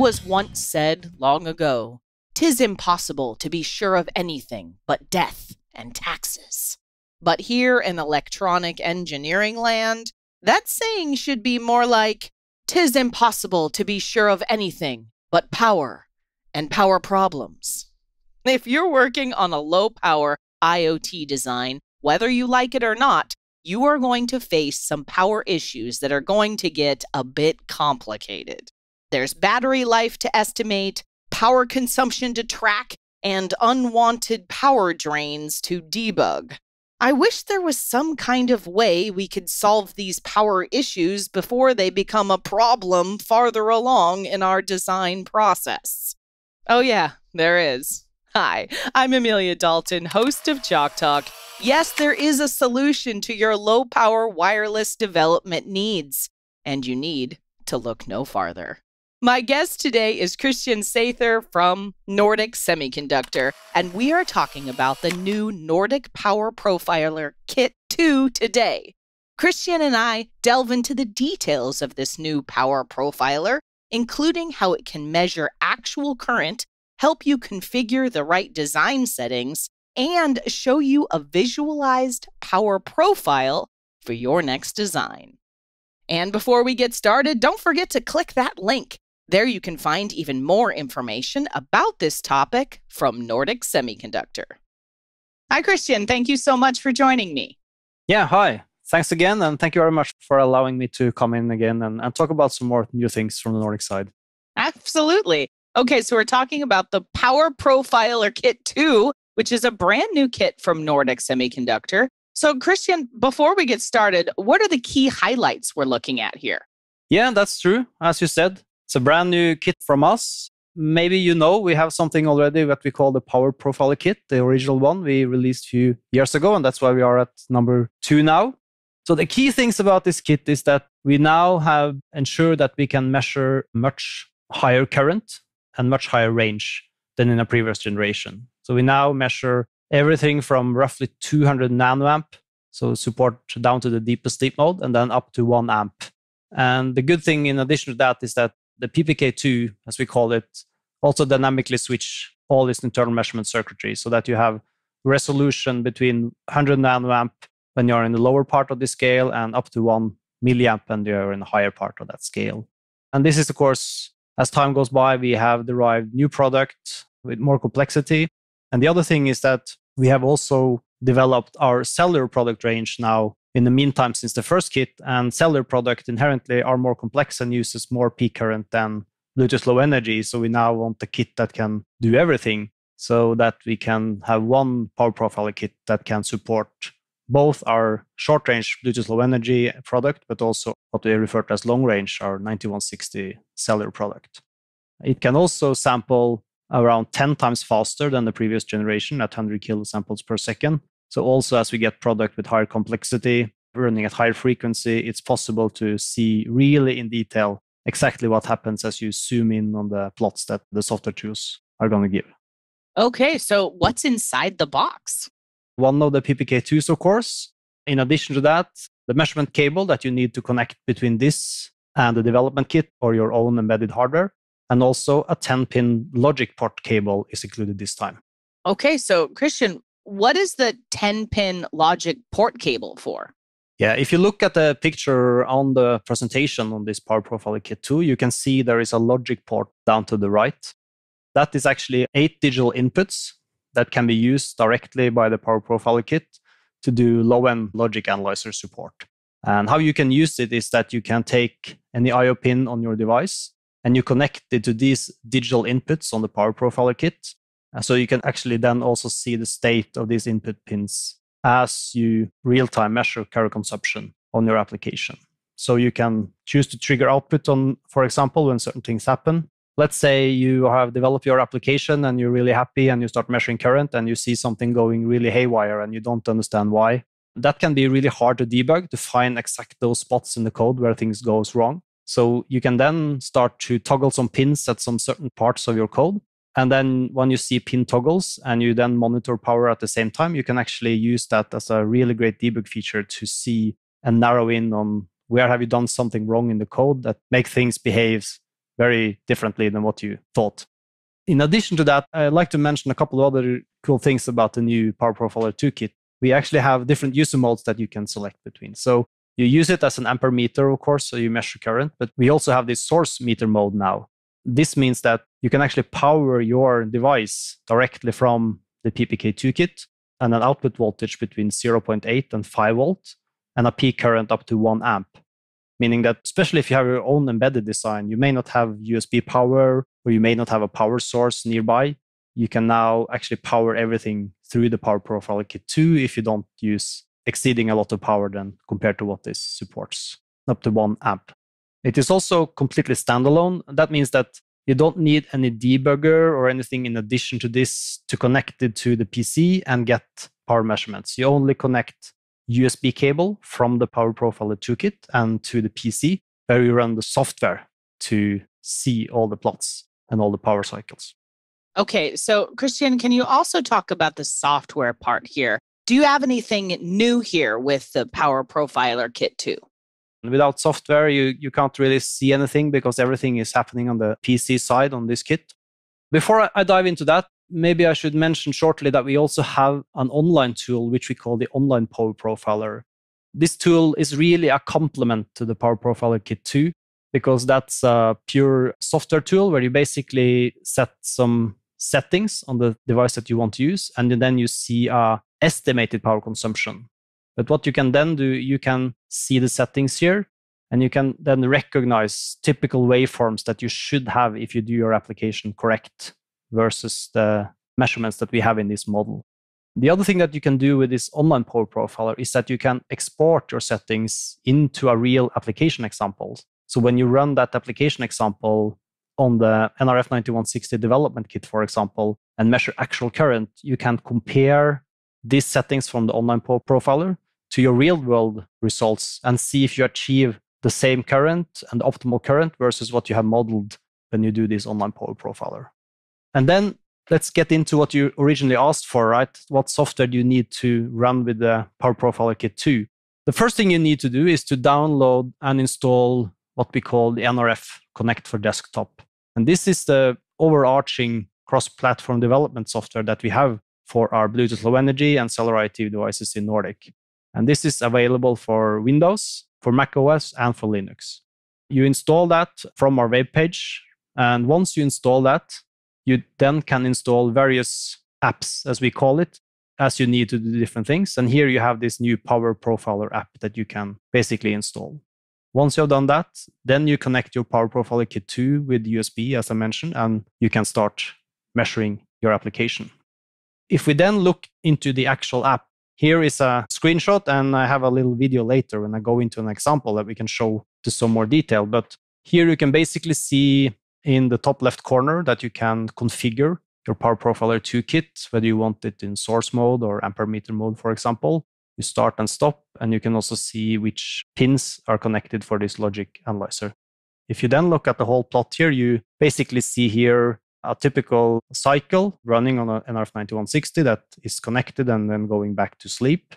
was once said long ago, "'Tis impossible to be sure of anything but death and taxes." But here in electronic engineering land, that saying should be more like, "'Tis impossible to be sure of anything but power and power problems." If you're working on a low power IoT design, whether you like it or not, you are going to face some power issues that are going to get a bit complicated. There's battery life to estimate, power consumption to track, and unwanted power drains to debug. I wish there was some kind of way we could solve these power issues before they become a problem farther along in our design process. Oh, yeah, there is. Hi, I'm Amelia Dalton, host of Chalk Talk. Yes, there is a solution to your low power wireless development needs, and you need to look no farther. My guest today is Kristian Sæther from Nordic Semiconductor, and we are talking about the new Nordic Power Profiler Kit 2 today. Kristian and I delve into the details of this new power profiler, including how it can measure actual current help you configure the right design settings, and show you a visualized power profile for your next design. And before we get started, don't forget to click that link. There you can find even more information about this topic from Nordic Semiconductor. Hi, Kristian. Thank you so much for joining me. Yeah, hi. Thanks again. And thank you very much for allowing me to come in again and, and talk about some more new things from the Nordic side. Absolutely. Okay, so we're talking about the Power Profiler Kit 2, which is a brand new kit from Nordic Semiconductor. So, Kristian, before we get started, what are the key highlights we're looking at here? Yeah, that's true. As you said, it's a brand new kit from us. Maybe you know we have something already that we call the Power Profiler Kit, the original one we released a few years ago, and that's why we are at number two now. So the key things about this kit is that we now have ensured that we can measure much higher current and much higher range than in a previous generation. So we now measure everything from roughly 200 nanoamp, so support down to the deepest sleep mode, and then up to one amp. And the good thing in addition to that is that the PPK2, as we call it, also dynamically switch all this internal measurement circuitry so that you have resolution between 100 nanoamp when you're in the lower part of the scale and up to 1 milliamp when you're in the higher part of that scale. And this is, of course, as time goes by, we have derived new products with more complexity. And the other thing is that we have also developed our cellular product range now in the meantime since the first kit. And cellular product inherently are more complex and uses more peak current than Bluetooth low energy. So we now want a kit that can do everything so that we can have one power profile kit that can support both our short range Bluetooth Low Energy product, but also what we refer to as long range, our 9160 cellular product. It can also sample around 10 times faster than the previous generation at 100 kilo samples per second. So, also as we get product with higher complexity, running at higher frequency, it's possible to see really in detail exactly what happens as you zoom in on the plots that the software tools are going to give. Okay, so what's inside the box? one of the PPK2s, of course. In addition to that, the measurement cable that you need to connect between this and the development kit or your own embedded hardware. And also a 10 pin logic port cable is included this time. Okay, so Kristian, what is the 10 pin logic port cable for? Yeah, if you look at the picture on the presentation on this Power Profiler Kit 2, you can see there is a logic port down to the right. That is actually eight digital inputs that can be used directly by the Power Profiler kit to do low end logic analyzer support. And how you can use it is that you can take any IO pin on your device and you connect it to these digital inputs on the Power Profiler kit. Uh, so you can actually then also see the state of these input pins as you real time measure current consumption on your application. So you can choose to trigger output on, for example, when certain things happen, let's say you have developed your application and you're really happy and you start measuring current and you see something going really haywire and you don't understand why. That can be really hard to debug to find exact those spots in the code where things goes wrong. So you can then start to toggle some pins at some certain parts of your code and then when you see pin toggles and you then monitor power at the same time you can actually use that as a really great debug feature to see and narrow in on where have you done something wrong in the code that make things behave very differently than what you thought. In addition to that, I'd like to mention a couple of other cool things about the new Power Profiler toolkit. We actually have different user modes that you can select between. So you use it as an ampere meter, of course, so you measure current, but we also have this source meter mode now. This means that you can actually power your device directly from the PPK2 kit and an output voltage between 0.8 and 5 volt and a peak current up to 1 amp. Meaning that, especially if you have your own embedded design, you may not have USB power or you may not have a power source nearby. You can now actually power everything through the Power Profiler Kit 2 if you don't use exceeding a lot of power then compared to what this supports, up to 1 amp. It is also completely standalone. That means that you don't need any debugger or anything in addition to this to connect it to the PC and get power measurements. You only connect USB cable from the Power Profiler toolkit and to the PC, where you run the software to see all the plots and all the power cycles. Okay, so Kristian, can you also talk about the software part here? Do you have anything new here with the Power Profiler Kit 2? Without software, you, you can't really see anything because everything is happening on the PC side on this kit. Before I, dive into that, maybe I should mention shortly that we also have an online tool, which we call the Online Power Profiler. This tool is really a complement to the Power Profiler Kit 2 because that's a pure software tool where you basically set some settings on the device that you want to use, and then you see a estimated power consumption. But what you can then do, you can see the settings here, and you can then recognize typical waveforms that you should have if you do your application correct versus the measurements that we have in this model. The other thing that you can do with this online power profiler is that you can export your settings into a real application example. So when you run that application example on the NRF 9160 development kit, for example, and measure actual current, you can compare these settings from the online power profiler to your real world results and see if you achieve the same current and optimal current versus what you have modeled when you do this online power profiler. And then let's get into what you originally asked for, right? What software do you need to run with the Power Profiler Kit 2? The first thing you need to do is to download and install what we call the NRF Connect for Desktop. And this is the overarching cross platform development software that we have for our Bluetooth Low Energy and Cellular IoT devices in Nordic. And this is available for Windows, for Mac OS, and for Linux. You install that from our webpage. And once you install that, you then can install various apps, as we call it, as you need to do different things. And here you have this new Power Profiler app that you can basically install. Once you've done that, then you connect your Power Profiler Kit 2 with USB, as I mentioned, and you can start measuring your application. If we then look into the actual app, here is a screenshot, and I have a little video later when I go into an example that we can show to some more detail. But here you can basically see in the top left corner that you can configure your Power Profiler 2 kit, whether you want it in source mode or ampere meter mode, for example. You start and stop, and you can also see which pins are connected for this logic analyzer. If you then look at the whole plot here, you basically see here a typical cycle running on an NRF 9160 that is connected and then going back to sleep.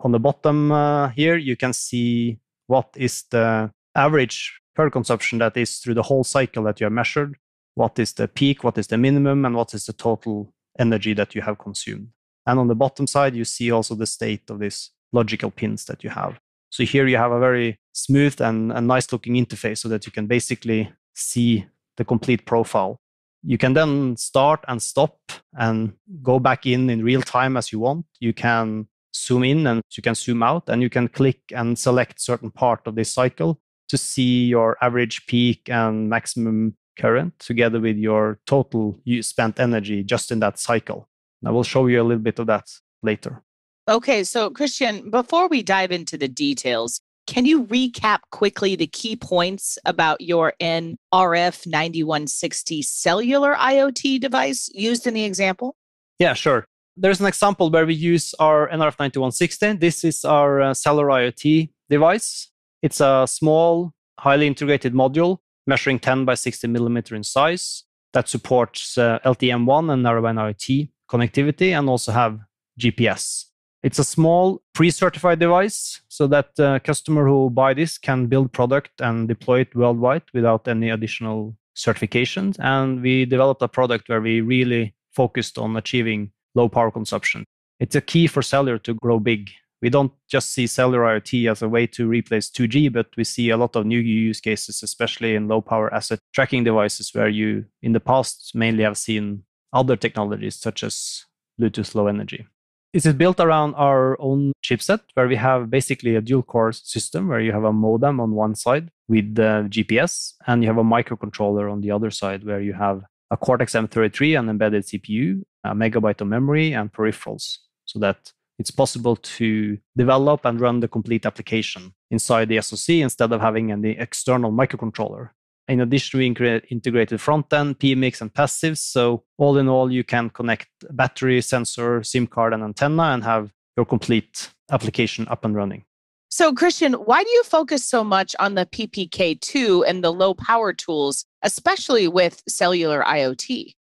On the bottom uh, here, you can see what is the average per consumption that is through the whole cycle that you have measured. What is the peak, what is the minimum, and what is the total energy that you have consumed. And on the bottom side, you see also the state of these logical pins that you have. So here you have a very smooth and, and nice looking interface so that you can basically see the complete profile. You can then start and stop and go back in in real time as you want. You can zoom in and you can zoom out and you can click and select certain part of this cycle to see your average peak and maximum current together with your total spent energy just in that cycle. And I will show you a little bit of that later. Okay, so Kristian, before we dive into the details, can you recap quickly the key points about your NRF 9160 cellular IoT device used in the example? Yeah, sure. There's an example where we use our NRF 9160. This is our uh, cellular IoT device. It's a small, highly integrated module measuring 10 by 60 millimeter in size that supports uh, LTE-M1 and narrowband IoT connectivity and also have GPS. It's a small pre-certified device so that uh, customer who buy this can build product and deploy it worldwide without any additional certifications. And we developed a product where we really focused on achieving low power consumption. It's a key for cellular to grow big. We don't just see cellular IoT as a way to replace 2G, but we see a lot of new use cases, especially in low power asset tracking devices, where you in the past mainly have seen other technologies such as Bluetooth Low Energy. It is built around our own chipset, where we have basically a dual core system where you have a modem on one side with the GPS, and you have a microcontroller on the other side where you have a Cortex M33 and embedded CPU, a megabyte of memory, and peripherals, so that it's possible to develop and run the complete application inside the SoC instead of having any external microcontroller in addition, we integrated front end, PMIC, and passives. So all in all, you can connect battery, sensor, SIM card, and antenna, and have your complete application up and running. So, Kristian, why do you focus so much on the PPK2 and the low power tools, especially with cellular IoT?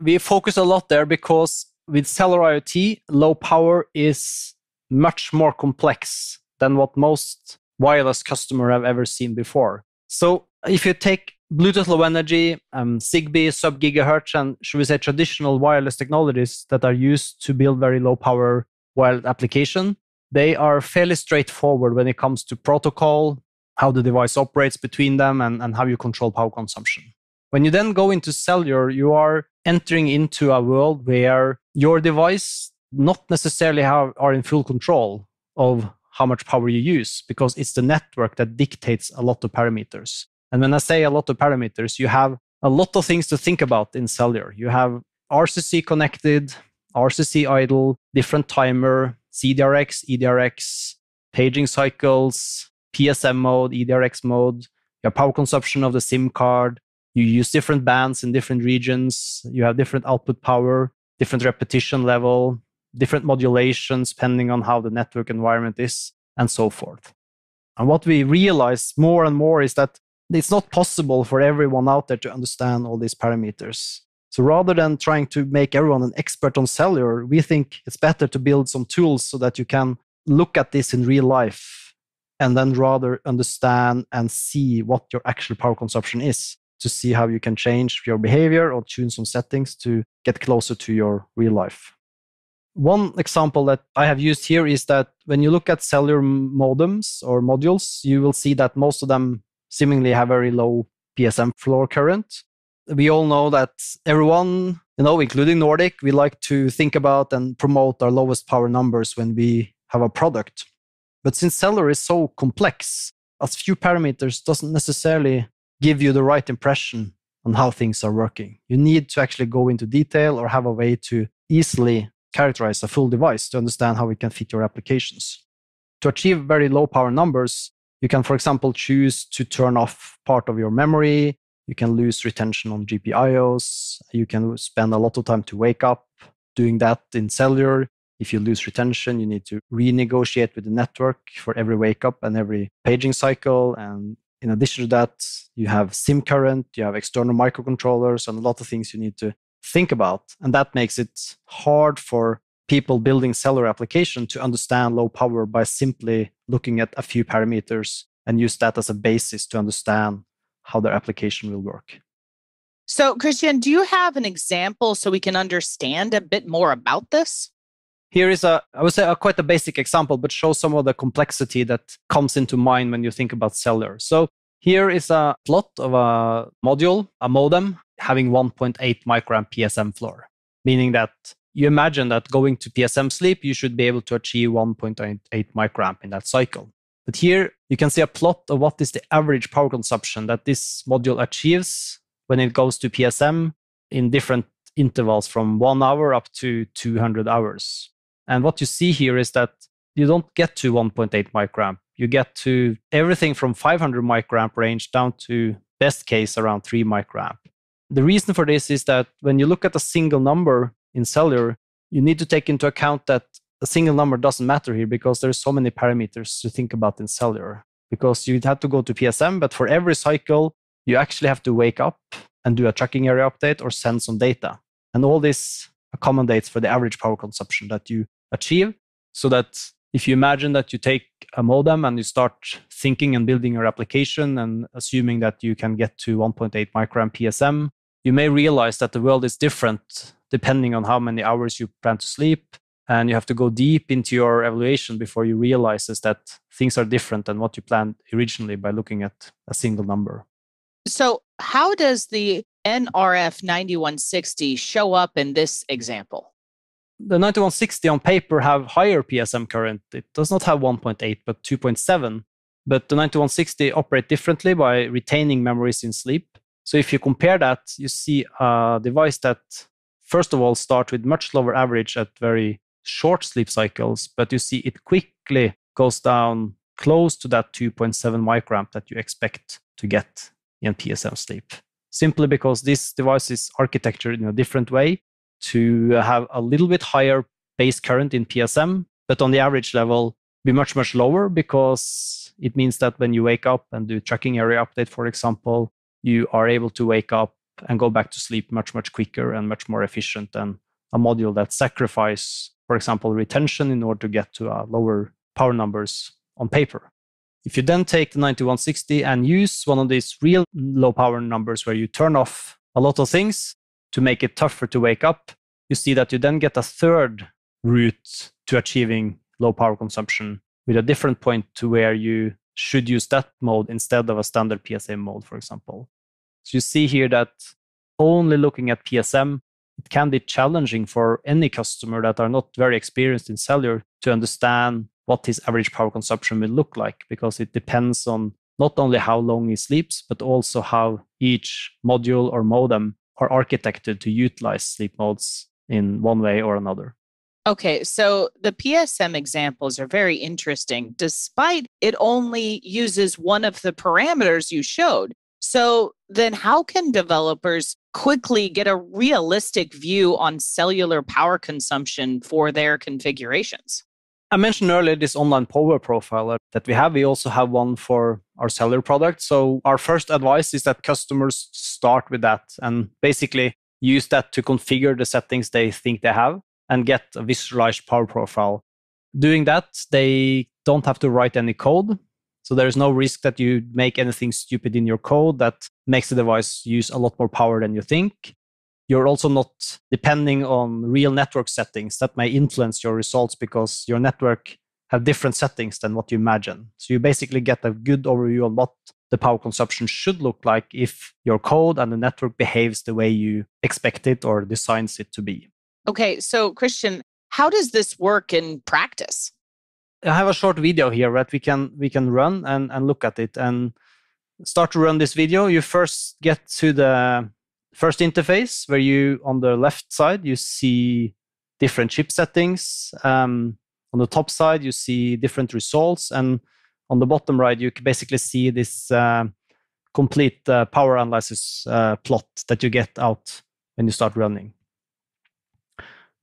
We focus a lot there because with cellular IoT, low power is much more complex than what most wireless customers have ever seen before. So if you take Bluetooth Low Energy, um, Zigbee, sub gigahertz, and should we say traditional wireless technologies that are used to build very low power wireless application, they are fairly straightforward when it comes to protocol, how the device operates between them, and, and how you control power consumption. When you then go into cellular, you are entering into a world where your device not necessarily have, are in full control of how much power you use because it's the network that dictates a lot of parameters. And when I say a lot of parameters, you have a lot of things to think about in cellular. You have RRC connected, RRC idle, different timer, CDRX, EDRX, paging cycles, PSM mode, EDRX mode, your power consumption of the SIM card. You use different bands in different regions. You have different output power, different repetition level, different modulations depending on how the network environment is, and so forth. And what we realize more and more is that it's not possible for everyone out there to understand all these parameters. So rather than trying to make everyone an expert on cellular, we think it's better to build some tools so that you can look at this in real life and then rather understand and see what your actual power consumption is to see how you can change your behavior or tune some settings to get closer to your real life. One example that I have used here is that when you look at cellular modems or modules, you will see that most of them seemingly have very low PSM floor current. We all know that everyone, you know, including Nordic, we like to think about and promote our lowest power numbers when we have a product. But since cellular is so complex, a few parameters doesn't necessarily give you the right impression on how things are working. You need to actually go into detail or have a way to easily characterize a full device to understand how it can fit your applications. To achieve very low power numbers, you can, for example, choose to turn off part of your memory. You can lose retention on GPIOs. You can spend a lot of time to wake up doing that in cellular. If you lose retention, you need to renegotiate with the network for every wake up and every paging cycle. And in addition to that, you have SIM current, you have external microcontrollers, and a lot of things you need to think about. And that makes it hard for people building cellular application to understand low power by simply looking at a few parameters and use that as a basis to understand how their application will work. So, Kristian, do you have an example so we can understand a bit more about this? Here is a, I would say, a quite a basic example, but shows some of the complexity that comes into mind when you think about cellular. So, here is a plot of a module, a modem, having 1.8 microamp PSM floor, meaning that you imagine that going to PSM sleep, you should be able to achieve 1.8 microamp in that cycle. But here you can see a plot of what is the average power consumption that this module achieves when it goes to PSM in different intervals from one hour up to 200 hours. And what you see here is that you don't get to 1.8 microamp. You get to everything from 500 microamp range down to best case around 3 microamp. The reason for this is that when you look at a single number in cellular, you need to take into account that a single number doesn't matter here because there's so many parameters to think about in cellular. Because you'd have to go to PSM, but for every cycle, you actually have to wake up and do a tracking area update or send some data. And all this accommodates for the average power consumption that you achieve so that If you imagine that you take a modem and you start thinking and building your application and assuming that you can get to 1.8 microamp PSM, you may realize that the world is different depending on how many hours you plan to sleep. And you have to go deep into your evaluation before you realize that things are different than what you planned originally by looking at a single number. So, how does the NRF 9160 show up in this example? The 9160 on paper have higher PSM current. It does not have 1.8 but 2.7. But the 9160 operate differently by retaining memories in sleep. So if you compare that, you see a device that first of all start with much lower average at very short sleep cycles, but you see it quickly goes down close to that 2.7 microamp that you expect to get in PSM sleep. Simply because this device is architectured in a different way to have a little bit higher base current in PSM, but on the average level, be much, much lower because it means that when you wake up and do tracking area update, for example, you are able to wake up and go back to sleep much, much quicker and much more efficient than a module that sacrifice, for example, retention in order to get to uh, lower power numbers on paper. If you then take the 9160 and use one of these real low power numbers where you turn off a lot of things to make it tougher to wake up, you see that you then get a third route to achieving low power consumption with a different point to where you should use that mode instead of a standard PSM mode, for example. So you see here that only looking at PSM, it can be challenging for any customer that are not very experienced in cellular to understand what his average power consumption will look like because it depends on not only how long he sleeps, but also how each module or modem are architected to utilize sleep modes in one way or another. Okay, so the PSM examples are very interesting, despite it only uses one of the parameters you showed. So, then how can developers quickly get a realistic view on cellular power consumption for their configurations? I mentioned earlier this online power profiler that we have. We also have one for our cellular product. So, our first advice is that customers start with that and basically use that to configure the settings they think they have and get a visualized power profile. Doing that, they don't have to write any code. So there's no risk that you make anything stupid in your code that makes the device use a lot more power than you think. You're also not depending on real network settings that may influence your results because your network have different settings than what you imagine. So you basically get a good overview on what the power consumption should look like if your code and the network behaves the way you expect it or designs it to be. Okay, so Kristian, how does this work in practice? I have a short video here that we can we can run and, and look at it and start to run this video. You first get to the first interface where you on the left side you see different chip settings. Um, on the top side you see different results, and on the bottom right you basically see this uh, complete uh, power analysis uh, plot that you get out when you start running.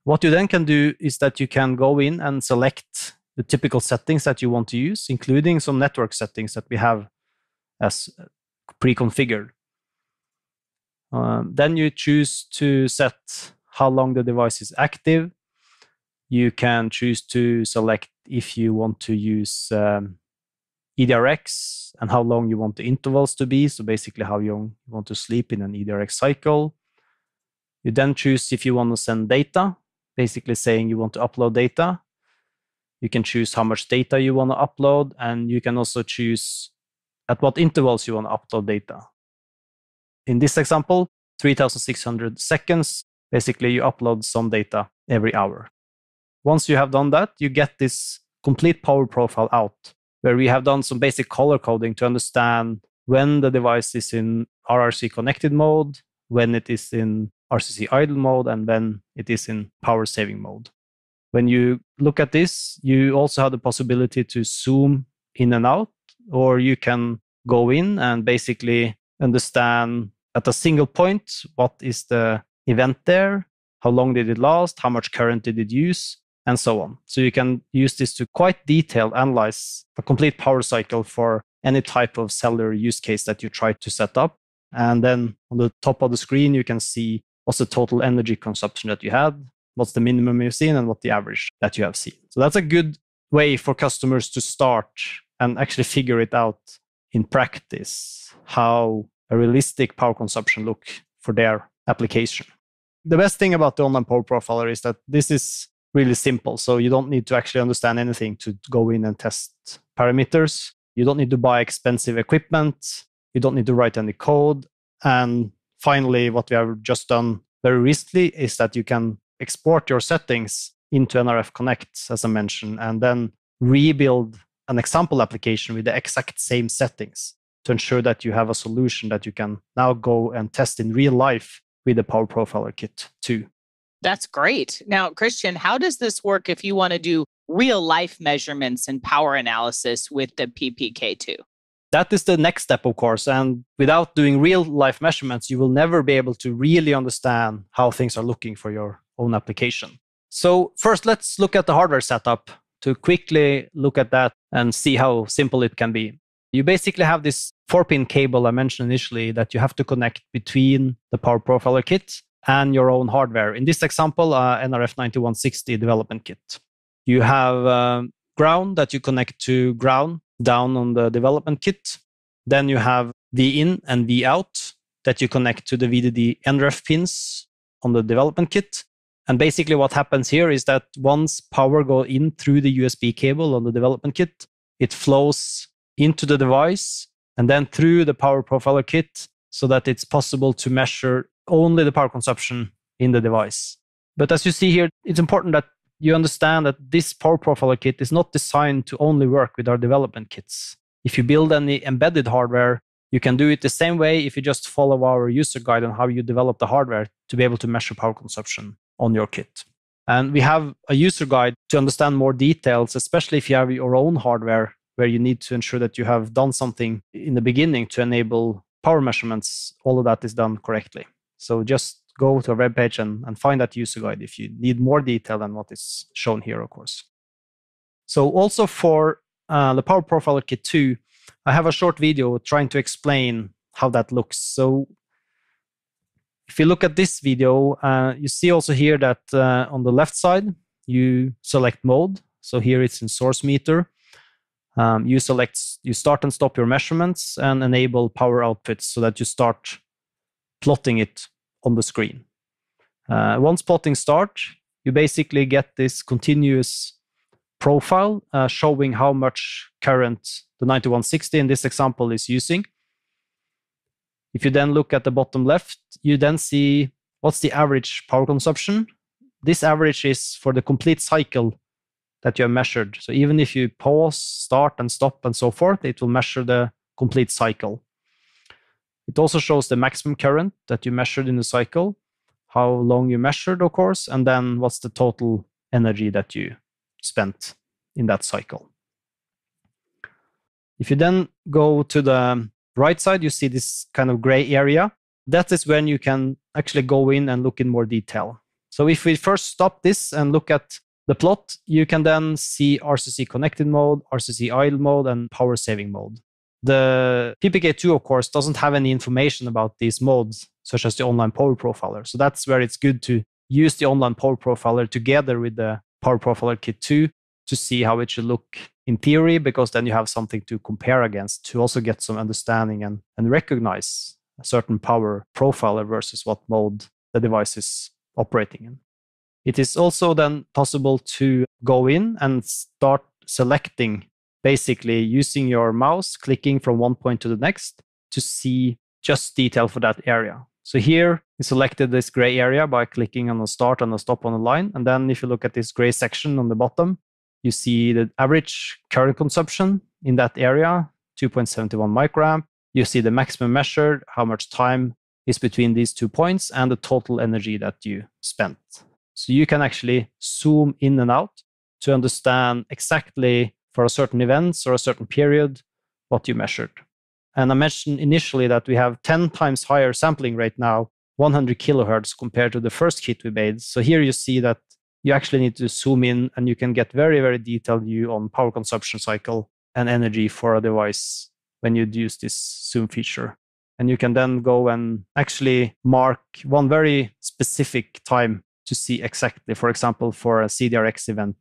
What you then can do is that you can go in and select the typical settings that you want to use, including some network settings that we have as pre-configured. Um, then you choose to set how long the device is active. You can choose to select if you want to use um, EDRX and how long you want the intervals to be. So basically how long you want to sleep in an EDRX cycle. You then choose if you want to send data, basically saying you want to upload data. You can choose how much data you want to upload, and you can also choose at what intervals you want to upload data. In this example, 3600 seconds, basically you upload some data every hour. Once you have done that, you get this complete power profile out, where we have done some basic color coding to understand when the device is in RRC connected mode, when it is in RRC idle mode, and when it is in power saving mode when you look at this, you also have the possibility to zoom in and out, or you can go in and basically understand at a single point what is the event there, how long did it last, how much current did it use, and so on. So you can use this to quite detailed analyze a complete power cycle for any type of cellular use case that you try to set up. And then on the top of the screen, you can see what's the total energy consumption that you had, what's the minimum you've seen and what the average that you have seen. So that's a good way for customers to start and actually figure it out in practice how a realistic power consumption look for their application. The best thing about the online power profiler is that this is really simple. So you don't need to actually understand anything to go in and test parameters. You don't need to buy expensive equipment. You don't need to write any code. And finally, what we have just done very recently is that you can export your settings into NRF Connect, as I mentioned, and then rebuild an example application with the exact same settings to ensure that you have a solution that you can now go and test in real life with the Power Profiler kit too. That's great. Now, Kristian, how does this work if you want to do real life measurements and power analysis with the PPK2? That is the next step, of course. And without doing real life measurements, you will never be able to really understand how things are looking for your own application. So, first, let's look at the hardware setup to quickly look at that and see how simple it can be. You basically have this four pin cable I mentioned initially that you have to connect between the Power Profiler kit and your own hardware. In this example, uh, NRF 9160 development kit. You have uh, ground that you connect to ground down on the development kit. Then you have V in and V out that you connect to the VDD NRF pins on the development kit. And basically, what happens here is that once power goes in through the USB cable on the development kit, it flows into the device and then through the power profiler kit so that it's possible to measure only the power consumption in the device. But as you see here, it's important that you understand that this power profiler kit is not designed to only work with our development kits. If you build any embedded hardware, you can do it the same way if you just follow our user guide on how you develop the hardware to be able to measure power consumption on your kit. And we have a user guide to understand more details, especially if you have your own hardware where you need to ensure that you have done something in the beginning to enable power measurements. All of that is done correctly. So just go to a web page and, and find that user guide if you need more detail than what is shown here, of course. So also for uh, the Power Profiler Kit 2, I have a short video trying to explain how that looks. So if you look at this video, uh, you see also here that uh, on the left side, you select mode. So here it's in source meter. Um, you select, you start and stop your measurements and enable power outputs so that you start plotting it on the screen. Uh, once plotting starts, you basically get this continuous profile uh, showing how much current the 9160 in this example is using. If you then look at the bottom left, you then see what's the average power consumption. This average is for the complete cycle that you have measured. So even if you pause, start, and stop, and so forth, it will measure the complete cycle. It also shows the maximum current that you measured in the cycle, how long you measured, of course, and then what's the total energy that you spent in that cycle. If you then go to the right side, you see this kind of gray area. That is when you can actually go in and look in more detail. So if we first stop this and look at the plot, you can then see RRC connected mode, RRC idle mode, and power saving mode. The PPK2, of course, doesn't have any information about these modes, such as the online power profiler. So that's where it's good to use the online power profiler together with the power profiler kit 2 to see how it should look in theory, because then you have something to compare against to also get some understanding and, and recognize a certain power profiler versus what mode the device is operating in. It is also then possible to go in and start selecting, basically using your mouse, clicking from one point to the next to see just detail for that area. So here we selected this gray area by clicking on the start and the stop on the line. And then if you look at this gray section on the bottom, you see the average current consumption in that area, 2.71 microamp. You see the maximum measured, how much time is between these two points, and the total energy that you spent. So you can actually zoom in and out to understand exactly for a certain events or a certain period what you measured. And I mentioned initially that we have 10 times higher sampling rate now, 100 kilohertz compared to the first kit we made. So here you see that you actually need to zoom in and you can get very, very detailed view on power consumption cycle and energy for a device when you use this zoom feature. And you can then go and actually mark one very specific time to see exactly, for example, for a CDRX event,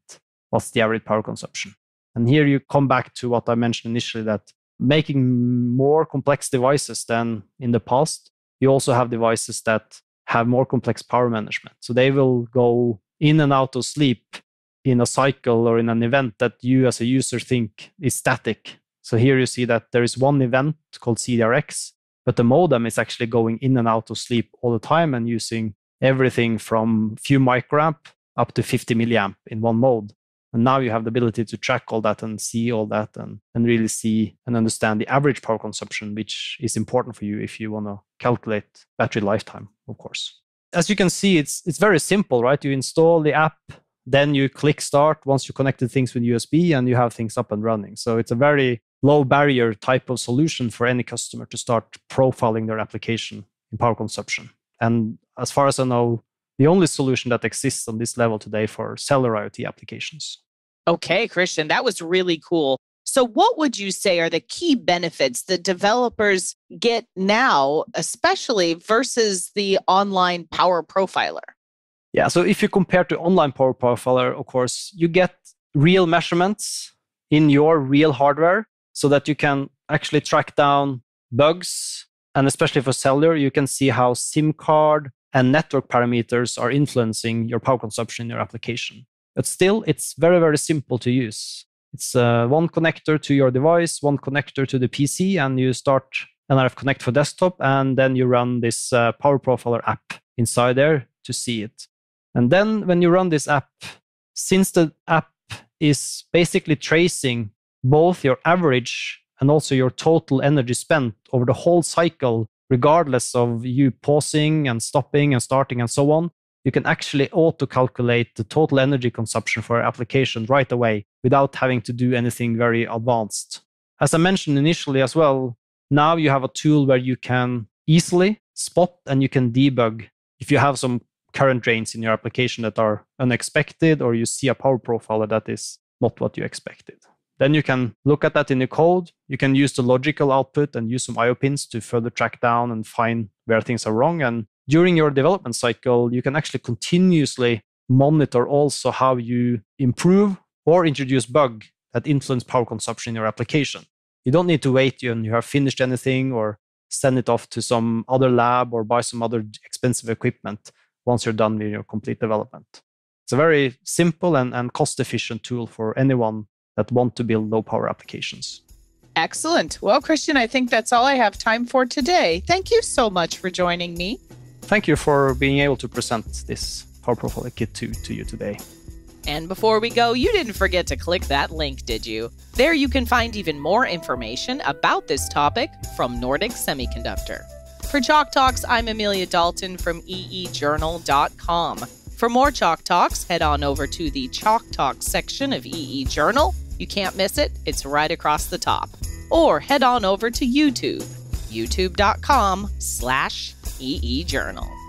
what's the average power consumption. And here you come back to what I mentioned initially that making more complex devices than in the past, you also have devices that have more complex power management. So they will go in and out of sleep in a cycle or in an event that you as a user think is static. So here you see that there is one event called CDRX, but the modem is actually going in and out of sleep all the time and using everything from few microamp up to 50 milliamp in one mode. And now you have the ability to track all that and see all that and, and really see and understand the average power consumption, which is important for you if you want to calculate battery lifetime, of course. As you can see, it's it's very simple, right? You install the app, then you click start once you connected things with USB and you have things up and running. So it's a very low barrier type of solution for any customer to start profiling their application in power consumption. And as far as I know, the only solution that exists on this level today for cellular IoT applications. Okay, Kristian, that was really cool. So, what would you say are the key benefits that developers get now, especially versus the online power profiler? Yeah, so if you compare to online power profiler, of course, you get real measurements in your real hardware so that you can actually track down bugs. And especially for cellular, you can see how SIM card and network parameters are influencing your power consumption in your application. But still, it's very, very simple to use. It's uh, one connector to your device, one connector to the PC, and you start NRF Connect for desktop, and then you run this uh, Power Profiler app inside there to see it. And then when you run this app, since the app is basically tracing both your average and also your total energy spent over the whole cycle regardless of you pausing and stopping and starting and so on, you can actually auto calculate the total energy consumption for your application right away without having to do anything very advanced. As I mentioned initially as well, now you have a tool where you can easily spot and you can debug if you have some current drains in your application that are unexpected or you see a power profiler that is not what you expected. Then you can look at that in the code. You can use the logical output and use some IO pins to further track down and find where things are wrong. And during your development cycle, you can actually continuously monitor also how you improve or introduce bug that influence power consumption in your application. You don't need to wait until you have finished anything or send it off to some other lab or buy some other expensive equipment once you're done with your complete development. It's a very simple and, and cost efficient tool for anyone that want to build low power applications. Excellent. Well, Kristian, I think that's all I have time for today. Thank you so much for joining me. Thank you for being able to present this Power Profiler Kit 2 to you today. And before we go, you didn't forget to click that link, did you? There you can find even more information about this topic from Nordic Semiconductor. For Chalk Talks, I'm Amelia Dalton from eejournal.com. For more Chalk Talks, head on over to the Chalk Talk section of EE Journal you can't miss it, it's right across the top. Or head on over to YouTube, youtube.com slash eejournal.